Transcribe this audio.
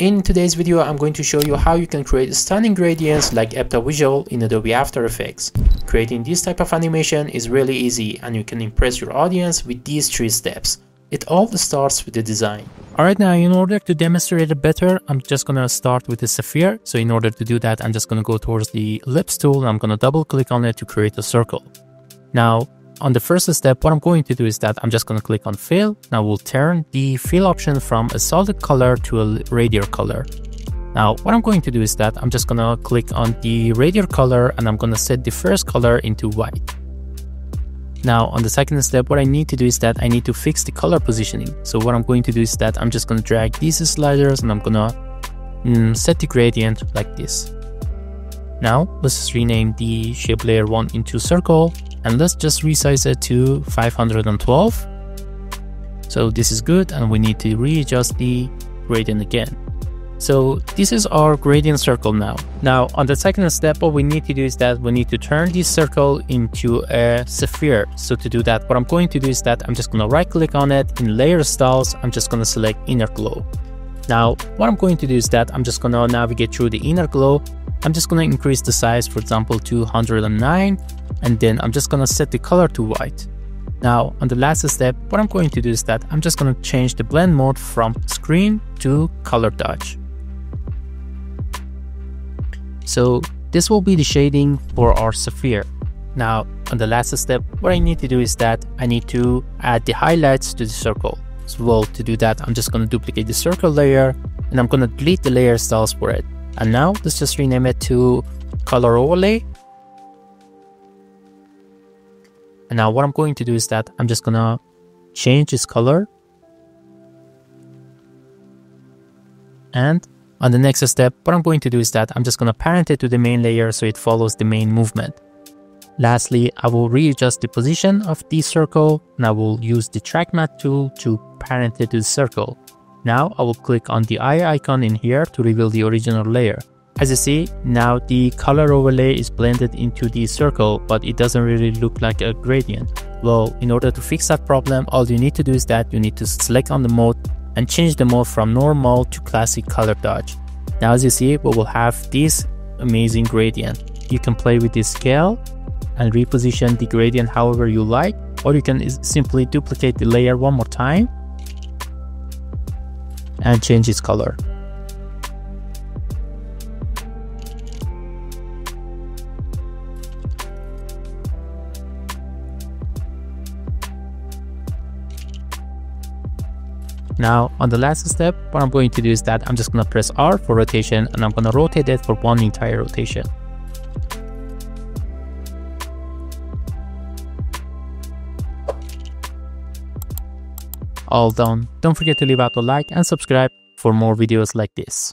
In today's video, I'm going to show you how you can create stunning gradients like Eptavisual in Adobe After Effects. Creating this type of animation is really easy and you can impress your audience with these three steps. It all starts with the design. Alright now, in order to demonstrate it better, I'm just gonna start with the sphere. So in order to do that, I'm just gonna go towards the ellipse tool and I'm gonna double click on it to create a circle. Now, on the first step, what I'm going to do is that I'm just going to click on fill. Now we'll turn the fill option from a solid color to a radial color. Now what I'm going to do is that I'm just going to click on the radial color and I'm going to set the first color into white. Now on the second step, what I need to do is that I need to fix the color positioning. So what I'm going to do is that I'm just going to drag these sliders and I'm going to mm, set the gradient like this. Now let's rename the shape layer 1 into circle and let's just resize it to 512 so this is good and we need to readjust the gradient again. So this is our gradient circle now. Now on the second step what we need to do is that we need to turn this circle into a sphere. So to do that what i'm going to do is that i'm just going to right click on it in layer styles. I'm just going to select inner glow. Now what i'm going to do is that i'm just going to navigate through the inner glow I'm just going to increase the size, for example, to 109, and then I'm just going to set the color to white. Now, on the last step, what I'm going to do is that I'm just going to change the blend mode from screen to color dodge. So this will be the shading for our sphere. Now, on the last step, what I need to do is that I need to add the highlights to the circle. So well, to do that, I'm just going to duplicate the circle layer and I'm going to delete the layer styles for it. And now let's just rename it to color overlay. And now what I'm going to do is that I'm just gonna change its color. And on the next step, what I'm going to do is that I'm just gonna parent it to the main layer so it follows the main movement. Lastly, I will readjust the position of the circle and I will use the track matte tool to parent it to the circle. Now I will click on the eye icon in here to reveal the original layer. As you see, now the color overlay is blended into the circle, but it doesn't really look like a gradient. Well, in order to fix that problem, all you need to do is that you need to select on the mode and change the mode from normal to classic color dodge. Now as you see, we will have this amazing gradient. You can play with the scale and reposition the gradient however you like, or you can simply duplicate the layer one more time and change its color. Now on the last step, what I'm going to do is that I'm just going to press R for rotation and I'm going to rotate it for one entire rotation. All done. Don't forget to leave out a like and subscribe for more videos like this.